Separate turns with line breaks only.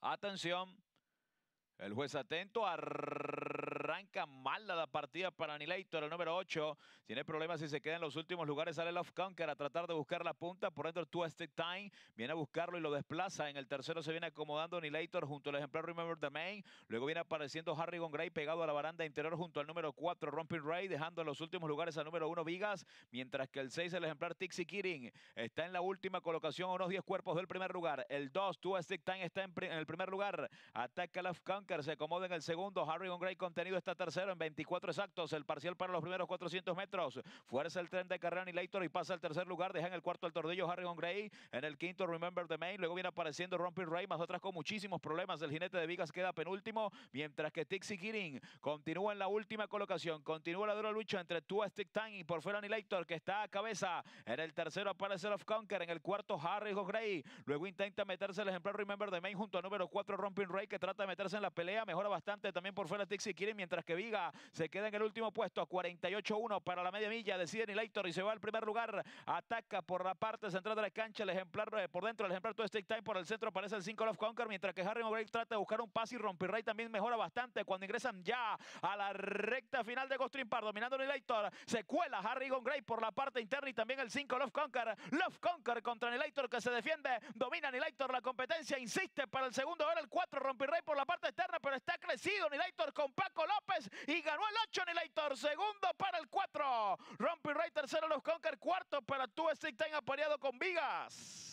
Atención. El juez atento, arranca mal la partida para Annihilator, el número 8. Tiene problemas si se queda en los últimos lugares, sale Love Conquer a tratar de buscar la punta. Por dentro, Twisted Time viene a buscarlo y lo desplaza. En el tercero se viene acomodando Annihilator junto al ejemplar Remember the Main. Luego viene apareciendo Harrigan Gray pegado a la baranda interior junto al número 4, Romping Ray, dejando en los últimos lugares al número 1, Vigas. Mientras que el 6, el ejemplar Tixie Kirin, está en la última colocación unos 10 cuerpos del primer lugar. El 2, Twisted Time está en, el primer lugar. Ataca Love Conquer se acomoda en el segundo. Harry Gray contenido está tercero en 24 exactos. El parcial para los primeros 400 metros. Fuerza el tren de carrera Annihilator y pasa al tercer lugar. Deja en el cuarto el tordillo Harry Gray. En el quinto Remember the Main. Luego viene apareciendo Romping Ray, más otras con muchísimos problemas. El jinete de Vigas queda penúltimo. Mientras que Tixie Kirin continúa en la última colocación. Continúa la dura lucha entre Tua Stick Time y por fuera Annihilator que está a cabeza. En el tercero aparece Love Conquer. En el cuarto Harry Gray. Luego intenta meterse el ejemplar Remember the Main junto al número 4 Romping Ray que trata de meterse en la pelea, mejora bastante también por fuera Tixi quiere mientras que Viga se queda en el último puesto a 48-1 para la media milla, decide Nilator y se va al primer lugar, ataca por la parte central de la cancha el ejemplar, eh, por dentro el ejemplar todo Stick Time, por el centro aparece el 5 of Conquer, mientras que Harry Mobile trata de buscar un pase y Ray también mejora bastante cuando ingresan ya a la recta final de Ghost Park, dominando Nilator, se cuela Harry Gray por la parte interna y también el 5 Love Conquer, Love Conquer contra Nilator que se defiende, domina Nilator la competencia, insiste para el segundo, ahora el 4 Ray por la parte crecido Nilator con Paco López y ganó el 8 Nilator. Segundo para el 4. Rompy Ray, tercero los Conquer. Cuarto para tu Stick Time apareado con Vigas.